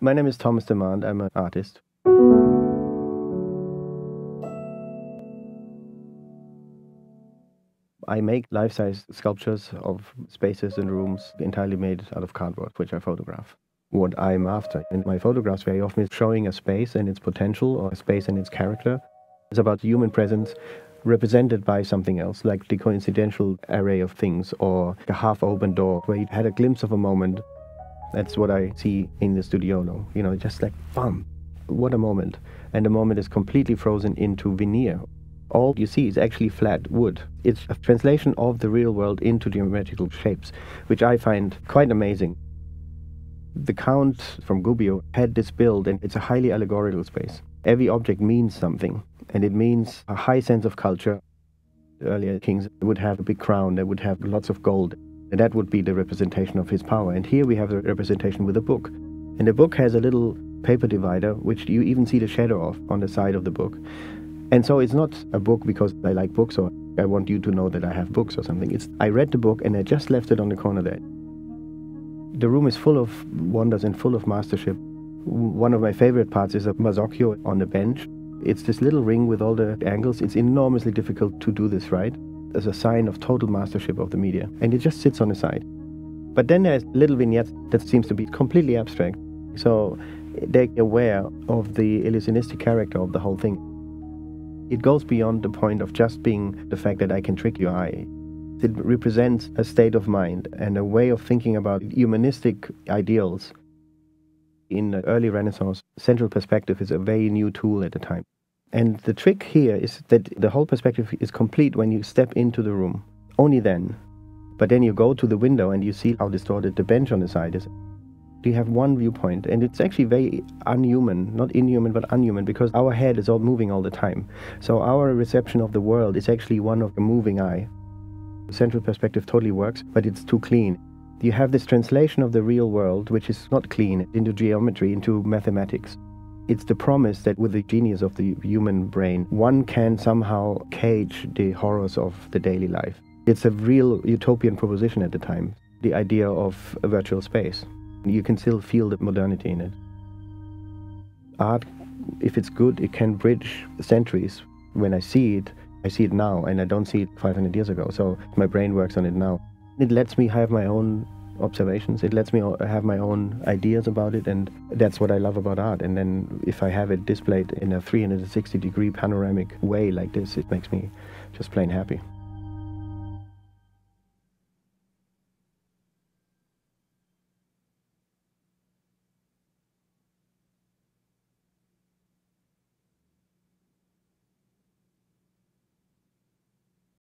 My name is Thomas Demand. I'm an artist. I make life size sculptures of spaces and rooms entirely made out of cardboard, which I photograph. What I'm after in my photographs very often is showing a space and its potential or a space and its character. It's about human presence represented by something else, like the coincidental array of things or a half open door where you had a glimpse of a moment. That's what I see in the studiolo. You know, just like, bam, what a moment. And the moment is completely frozen into veneer all you see is actually flat wood. It's a translation of the real world into geometrical shapes, which I find quite amazing. The Count from Gubbio had this build, and it's a highly allegorical space. Every object means something, and it means a high sense of culture. Earlier kings would have a big crown, they would have lots of gold, and that would be the representation of his power. And here we have a representation with a book. And the book has a little paper divider, which you even see the shadow of on the side of the book. And so it's not a book because I like books or I want you to know that I have books or something. It's I read the book and I just left it on the corner there. The room is full of wonders and full of mastership. One of my favorite parts is a mazzocchio on the bench. It's this little ring with all the angles. It's enormously difficult to do this right as a sign of total mastership of the media. And it just sits on the side. But then there's little vignettes that seems to be completely abstract. So they're aware of the illusionistic character of the whole thing. It goes beyond the point of just being the fact that I can trick your eye. It represents a state of mind and a way of thinking about humanistic ideals. In the early Renaissance, central perspective is a very new tool at the time. And the trick here is that the whole perspective is complete when you step into the room. Only then. But then you go to the window and you see how distorted the bench on the side is. You have one viewpoint and it's actually very unhuman not inhuman but unhuman because our head is all moving all the time. So our reception of the world is actually one of a moving eye. Central perspective totally works but it's too clean. You have this translation of the real world which is not clean into geometry into mathematics it's the promise that with the genius of the human brain one can somehow cage the horrors of the daily life it's a real utopian proposition at the time the idea of a virtual space you can still feel the modernity in it. Art, if it's good, it can bridge centuries. When I see it, I see it now, and I don't see it 500 years ago. So my brain works on it now. It lets me have my own observations. It lets me have my own ideas about it, and that's what I love about art. And then if I have it displayed in a 360 degree panoramic way like this, it makes me just plain happy.